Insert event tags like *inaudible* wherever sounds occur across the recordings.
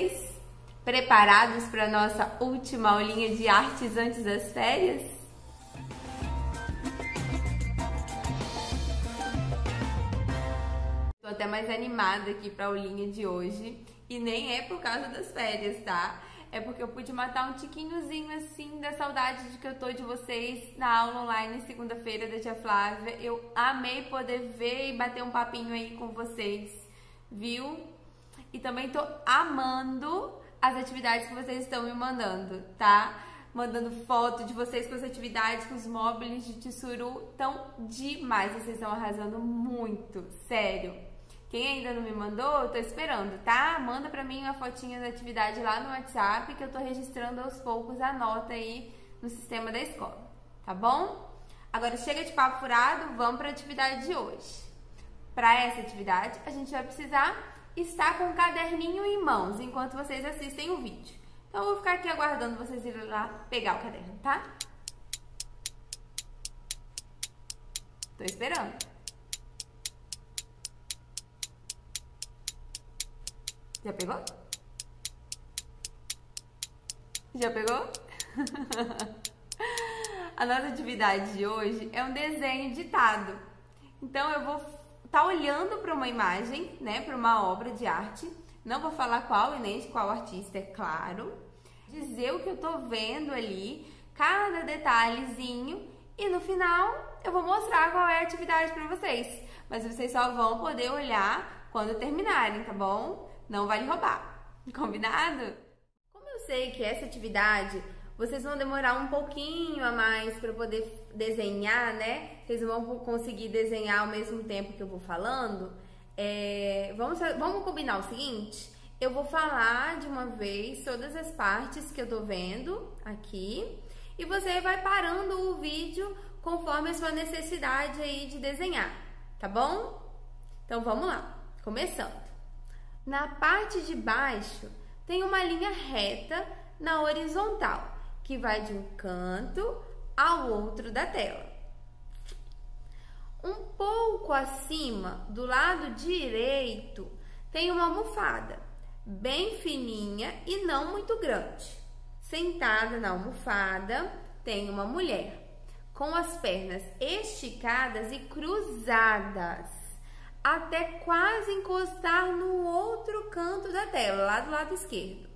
vocês? Preparados para nossa última aulinha de artes antes das férias? Tô até mais animada aqui para a aulinha de hoje e nem é por causa das férias, tá? É porque eu pude matar um tiquinhozinho assim da saudade de que eu tô de vocês na aula online segunda-feira da tia Flávia. Eu amei poder ver e bater um papinho aí com vocês, viu? E também tô amando as atividades que vocês estão me mandando, tá? Mandando foto de vocês com as atividades, com os móveis de Tissuru. Tão demais, vocês estão arrasando muito, sério. Quem ainda não me mandou, eu tô esperando, tá? Manda pra mim uma fotinha da atividade lá no WhatsApp que eu tô registrando aos poucos a nota aí no sistema da escola, tá bom? Agora chega de papo furado, vamos para a atividade de hoje. Para essa atividade, a gente vai precisar estar com o caderninho em mãos enquanto vocês assistem o vídeo. Então eu vou ficar aqui aguardando vocês irem lá pegar o caderno, tá? Tô esperando. Já pegou? Já pegou? *laughs* A nossa atividade de hoje é um desenho ditado. Então eu vou tá olhando para uma imagem, né, para uma obra de arte. Não vou falar qual e nem de qual artista, é claro. Dizer o que eu tô vendo ali, cada detalhezinho e no final eu vou mostrar qual é a atividade para vocês. Mas vocês só vão poder olhar quando terminarem, tá bom? não vale roubar. *laughs* Combinado? Como eu sei que essa atividade vocês vão demorar um pouquinho a mais para poder desenhar, né? Vocês vão conseguir desenhar ao mesmo tempo que eu vou falando. É, vamos, vamos combinar o seguinte? Eu vou falar de uma vez todas as partes que eu tô vendo aqui e você vai parando o vídeo conforme a sua necessidade aí de desenhar, tá bom? Então vamos lá, começando. Na parte de baixo tem uma linha reta na horizontal, que vai de um canto ao outro da tela. Um pouco acima, do lado direito, tem uma almofada, bem fininha e não muito grande. Sentada na almofada tem uma mulher, com as pernas esticadas e cruzadas até quase encostar no outro canto da tela, lá do lado esquerdo.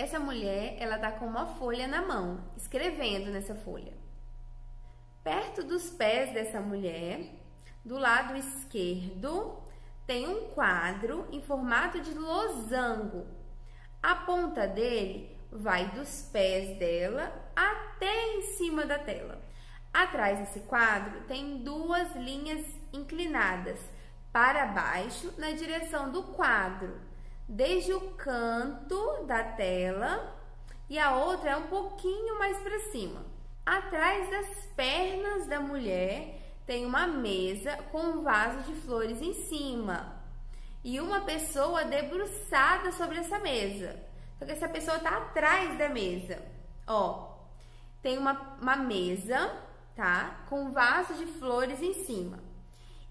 Essa mulher, ela tá com uma folha na mão, escrevendo nessa folha. Perto dos pés dessa mulher, do lado esquerdo, tem um quadro em formato de losango. A ponta dele vai dos pés dela até em cima da tela. Atrás desse quadro tem duas linhas inclinadas para baixo na direção do quadro, desde o canto da tela e a outra é um pouquinho mais para cima. Atrás das pernas da mulher tem uma mesa com um vaso de flores em cima e uma pessoa debruçada sobre essa mesa. Só que essa pessoa está atrás da mesa. Ó, tem uma, uma mesa, tá? Com um vaso de flores em cima.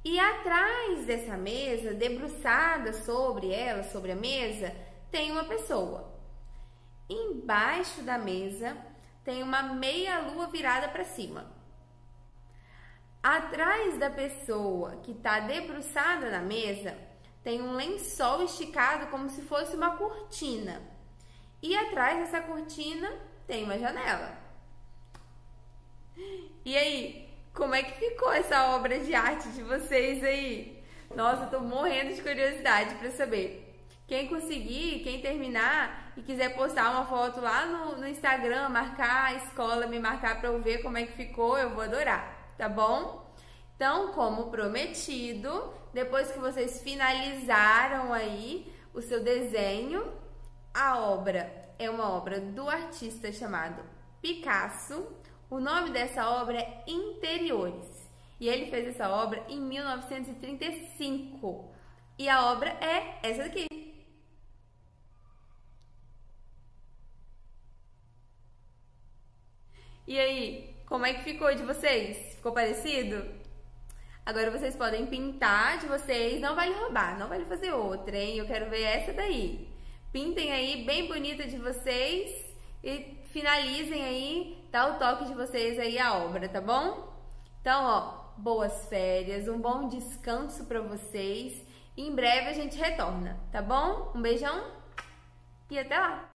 E atrás dessa mesa, debruçada sobre ela, sobre a mesa, tem uma pessoa. Embaixo da mesa tem uma meia lua virada para cima. Atrás da pessoa que está debruçada na mesa tem um lençol esticado como se fosse uma cortina. E atrás dessa cortina tem uma janela. E aí, como é que ficou essa obra de arte de vocês aí? Nossa, eu tô morrendo de curiosidade para saber. Quem conseguir, quem terminar e quiser postar uma foto lá no, no Instagram, marcar a escola, me marcar para eu ver como é que ficou, eu vou adorar, tá bom? Então, como prometido, depois que vocês finalizaram aí o seu desenho, a obra é uma obra do artista chamado Picasso o nome dessa obra é Interiores e ele fez essa obra em 1935. E a obra é essa daqui. E aí, como é que ficou de vocês? Ficou parecido? Agora vocês podem pintar de vocês, não vale roubar, não vale fazer outra, hein? Eu quero ver essa daí. Pintem aí bem bonita de vocês e finalizem aí, dá o toque de vocês aí a obra, tá bom? Então, ó, boas férias, um bom descanso para vocês. Em breve a gente retorna, tá bom? Um beijão e até lá!